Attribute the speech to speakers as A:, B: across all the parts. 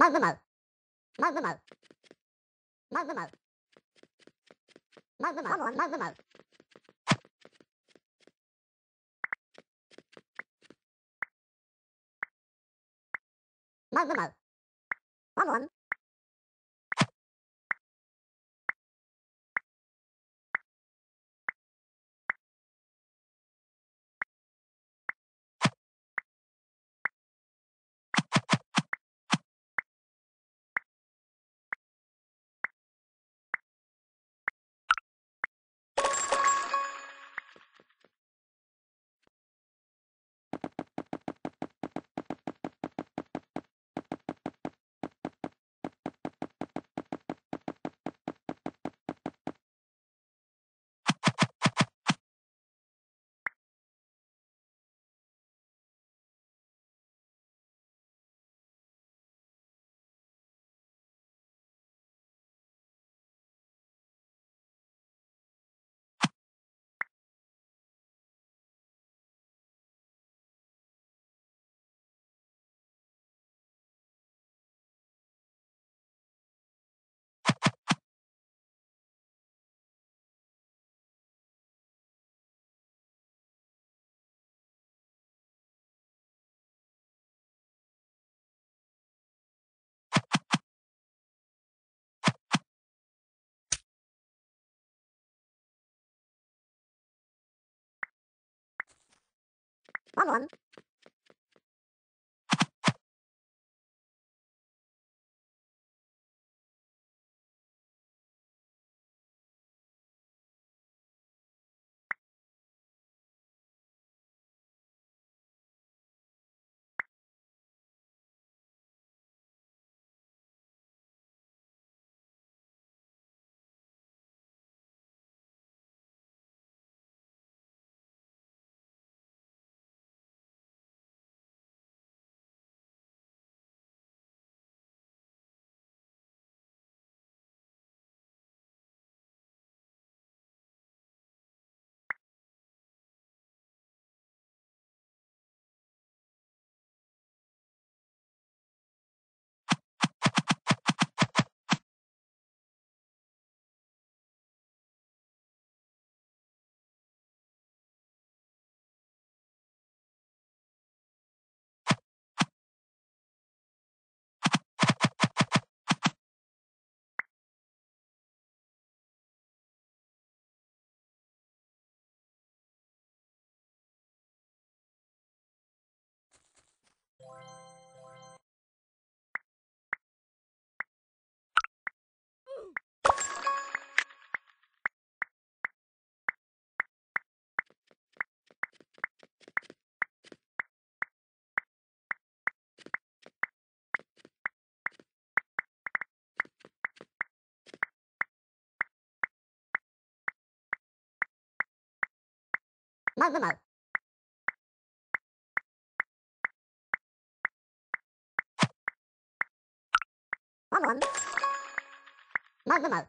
A: Mal, mal, mal. Mal, mal, mal. Mal, mal, mal. Mal, mal, mal. Mal, mal, mal. Mal, mal, mal. Come on. One, one. まうまうまう。まうまう。まう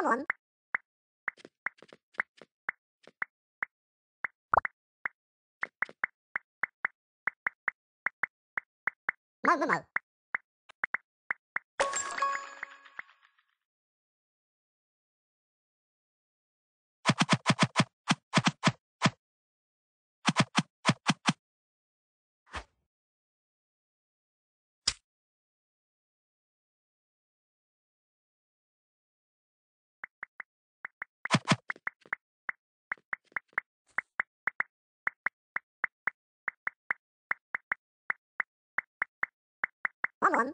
A: Problem. Mơ mơ mơ. one.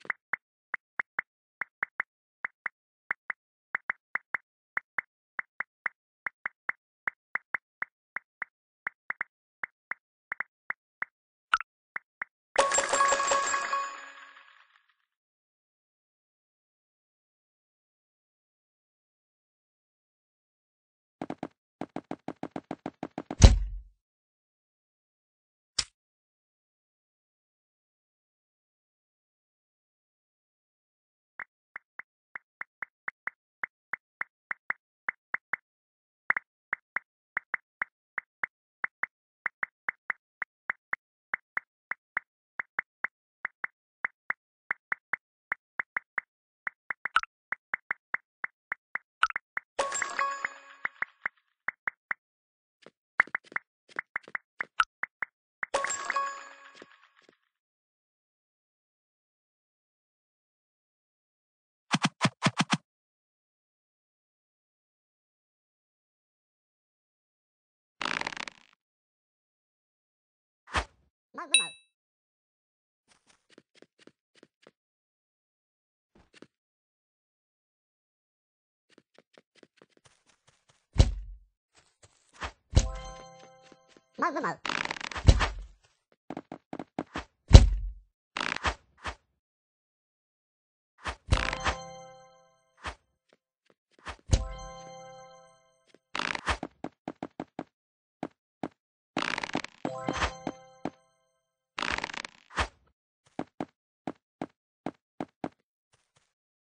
A: まぐまう。まぐま